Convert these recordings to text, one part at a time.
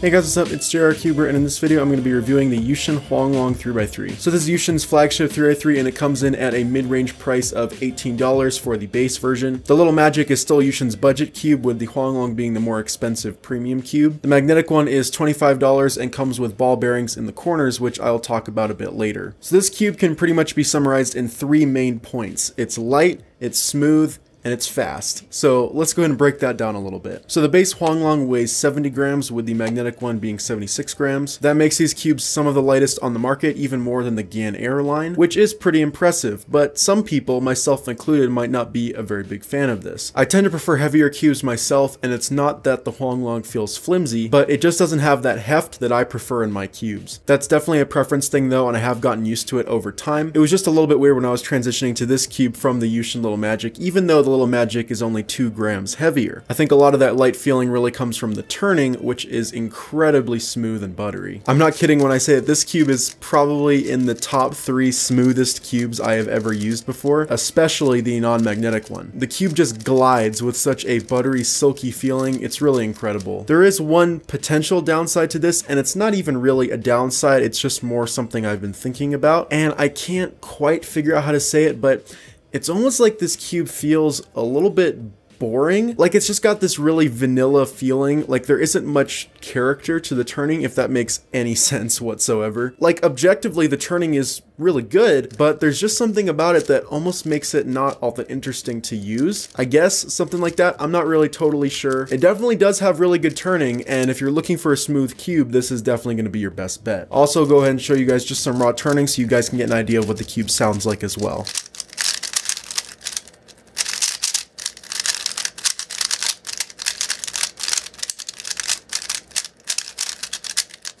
Hey guys, what's up? It's JR Cuber, and in this video I'm going to be reviewing the Yuxin Huanglong 3x3. So this is Yuxin's flagship 3x3, and it comes in at a mid-range price of $18 for the base version. The Little Magic is still Yuxin's budget cube, with the Huanglong being the more expensive premium cube. The magnetic one is $25 and comes with ball bearings in the corners, which I'll talk about a bit later. So this cube can pretty much be summarized in three main points. It's light, it's smooth, and it's fast. So let's go ahead and break that down a little bit. So the base Huanglong weighs 70 grams with the magnetic one being 76 grams. That makes these cubes some of the lightest on the market, even more than the Gan Airline, which is pretty impressive, but some people, myself included, might not be a very big fan of this. I tend to prefer heavier cubes myself, and it's not that the Huanglong feels flimsy, but it just doesn't have that heft that I prefer in my cubes. That's definitely a preference thing though, and I have gotten used to it over time. It was just a little bit weird when I was transitioning to this cube from the Yuxin Little Magic, even though the Little Magic is only 2 grams heavier. I think a lot of that light feeling really comes from the turning, which is incredibly smooth and buttery. I'm not kidding when I say that this cube is probably in the top 3 smoothest cubes I have ever used before, especially the non-magnetic one. The cube just glides with such a buttery, silky feeling, it's really incredible. There is one potential downside to this, and it's not even really a downside, it's just more something I've been thinking about, and I can't quite figure out how to say it, but it's almost like this cube feels a little bit boring. Like it's just got this really vanilla feeling. Like there isn't much character to the turning, if that makes any sense whatsoever. Like objectively, the turning is really good, but there's just something about it that almost makes it not all that interesting to use. I guess something like that. I'm not really totally sure. It definitely does have really good turning, and if you're looking for a smooth cube, this is definitely going to be your best bet. Also, go ahead and show you guys just some raw turning so you guys can get an idea of what the cube sounds like as well.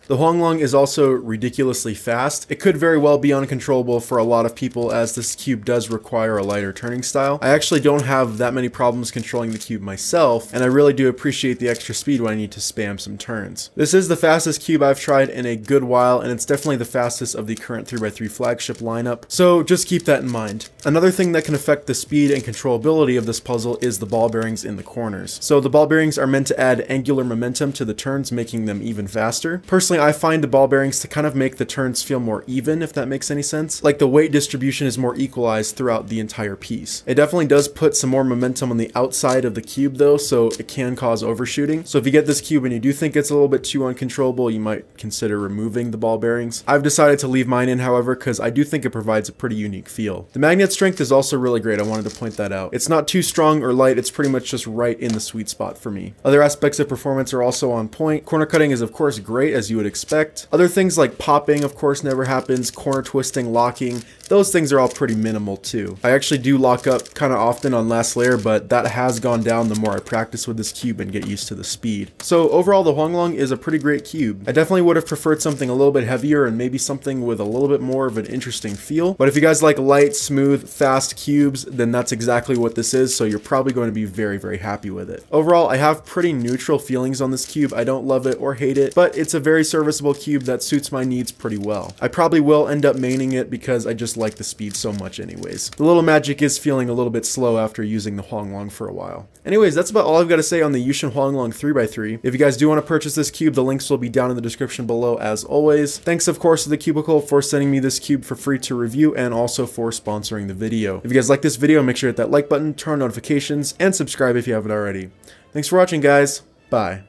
The Huanglong is also ridiculously fast. It could very well be uncontrollable for a lot of people as this cube does require a lighter turning style. I actually don't have that many problems controlling the cube myself, and I really do appreciate the extra speed when I need to spam some turns. This is the fastest cube I've tried in a good while, and it's definitely the fastest of the current 3x3 flagship lineup, so just keep that in mind. Another thing that can affect the speed and controllability of this puzzle is the ball bearings in the corners. So the ball bearings are meant to add angular momentum to the turns, making them even faster. Personally, Personally, I find the ball bearings to kind of make the turns feel more even, if that makes any sense. Like the weight distribution is more equalized throughout the entire piece. It definitely does put some more momentum on the outside of the cube though, so it can cause overshooting. So if you get this cube and you do think it's a little bit too uncontrollable, you might consider removing the ball bearings. I've decided to leave mine in, however, because I do think it provides a pretty unique feel. The magnet strength is also really great, I wanted to point that out. It's not too strong or light, it's pretty much just right in the sweet spot for me. Other aspects of performance are also on point. Corner cutting is of course great, as you expect. Other things like popping, of course, never happens. Corner twisting, locking, those things are all pretty minimal too. I actually do lock up kind of often on last layer, but that has gone down the more I practice with this cube and get used to the speed. So overall, the Huanglong is a pretty great cube. I definitely would have preferred something a little bit heavier and maybe something with a little bit more of an interesting feel. But if you guys like light, smooth, fast cubes, then that's exactly what this is, so you're probably going to be very, very happy with it. Overall, I have pretty neutral feelings on this cube. I don't love it or hate it, but it's a very serviceable cube that suits my needs pretty well. I probably will end up maining it because I just like the speed so much anyways. The Little Magic is feeling a little bit slow after using the Huanglong for a while. Anyways, that's about all I've got to say on the Yuxin Huanglong 3x3. If you guys do want to purchase this cube, the links will be down in the description below as always. Thanks of course to the Cubicle for sending me this cube for free to review and also for sponsoring the video. If you guys like this video, make sure to hit that like button, turn on notifications, and subscribe if you haven't already. Thanks for watching guys. Bye.